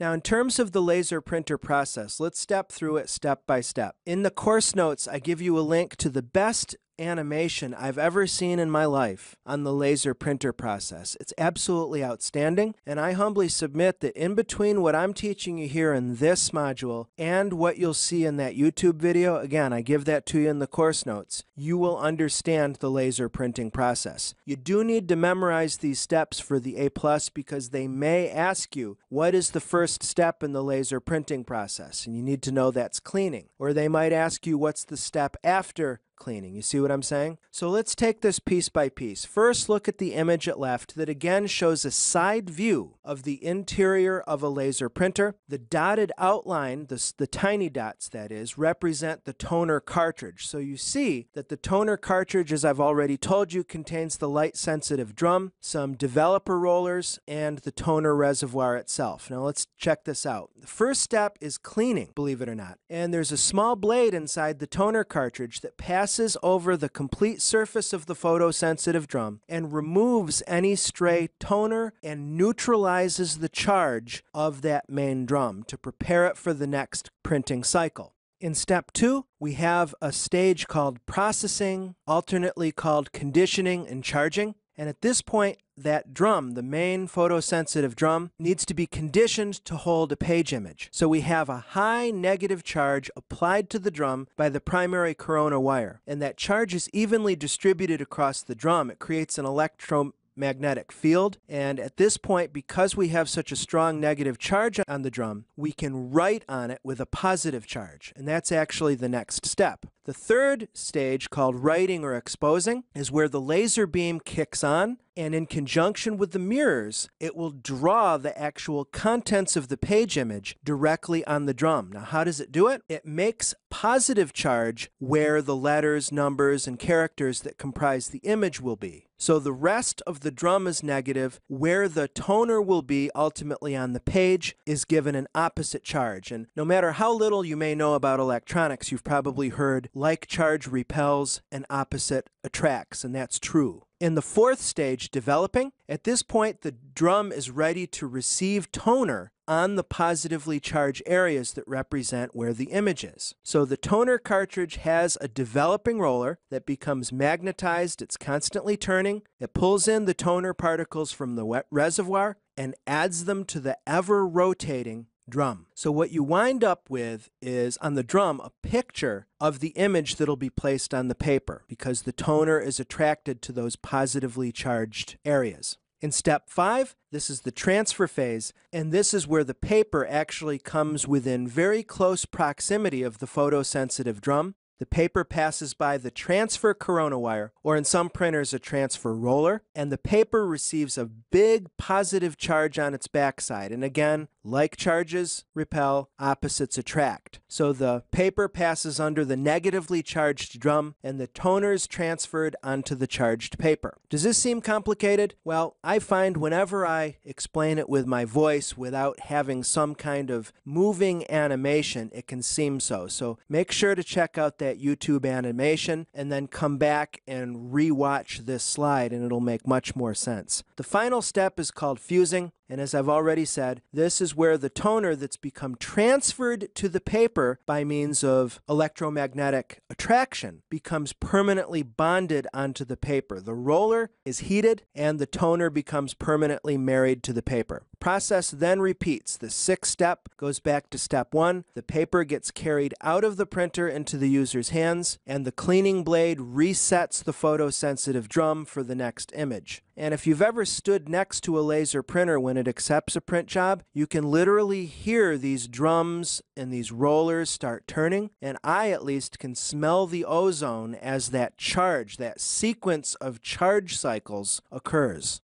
Now, in terms of the laser printer process, let's step through it step by step. In the course notes, I give you a link to the best animation I've ever seen in my life on the laser printer process. It's absolutely outstanding, and I humbly submit that in between what I'm teaching you here in this module and what you'll see in that YouTube video, again, I give that to you in the course notes, you will understand the laser printing process. You do need to memorize these steps for the A plus because they may ask you what is the first step in the laser printing process, and you need to know that's cleaning. Or they might ask you what's the step after cleaning. You see what I'm saying? So let's take this piece by piece. First, look at the image at left that again shows a side view of the interior of a laser printer. The dotted outline, the, the tiny dots that is, represent the toner cartridge. So you see that the toner cartridge, as I've already told you, contains the light sensitive drum, some developer rollers, and the toner reservoir itself. Now let's check this out. The first step is cleaning, believe it or not. And there's a small blade inside the toner cartridge that passes passes over the complete surface of the photosensitive drum and removes any stray toner and neutralizes the charge of that main drum to prepare it for the next printing cycle. In step two, we have a stage called processing, alternately called conditioning and charging. And at this point, that drum, the main photosensitive drum, needs to be conditioned to hold a page image. So we have a high negative charge applied to the drum by the primary corona wire. And that charge is evenly distributed across the drum. It creates an electro magnetic field. And at this point, because we have such a strong negative charge on the drum, we can write on it with a positive charge. And that's actually the next step. The third stage, called writing or exposing, is where the laser beam kicks on, and in conjunction with the mirrors, it will draw the actual contents of the page image directly on the drum. Now, how does it do it? It makes positive charge where the letters, numbers, and characters that comprise the image will be. So the rest of the drum is negative. Where the toner will be ultimately on the page is given an opposite charge. And no matter how little you may know about electronics, you've probably heard like charge repels and opposite attracts, and that's true. In the fourth stage, developing, at this point the drum is ready to receive toner on the positively charged areas that represent where the image is. So the toner cartridge has a developing roller that becomes magnetized, it's constantly turning, it pulls in the toner particles from the wet reservoir and adds them to the ever rotating drum. So what you wind up with is on the drum a picture of the image that'll be placed on the paper because the toner is attracted to those positively charged areas. In step five, this is the transfer phase, and this is where the paper actually comes within very close proximity of the photosensitive drum. The paper passes by the transfer corona wire, or in some printers, a transfer roller, and the paper receives a big positive charge on its backside. And again, like charges repel, opposites attract. So the paper passes under the negatively charged drum, and the toner is transferred onto the charged paper. Does this seem complicated? Well, I find whenever I explain it with my voice without having some kind of moving animation, it can seem so. So make sure to check out that that YouTube animation and then come back and rewatch this slide and it'll make much more sense. The final step is called fusing. And as I've already said, this is where the toner that's become transferred to the paper by means of electromagnetic attraction becomes permanently bonded onto the paper. The roller is heated and the toner becomes permanently married to the paper. Process then repeats. The sixth step goes back to step one. The paper gets carried out of the printer into the user's hands, and the cleaning blade resets the photosensitive drum for the next image. And if you've ever stood next to a laser printer when it accepts a print job, you can literally hear these drums and these rollers start turning. And I, at least, can smell the ozone as that charge, that sequence of charge cycles occurs.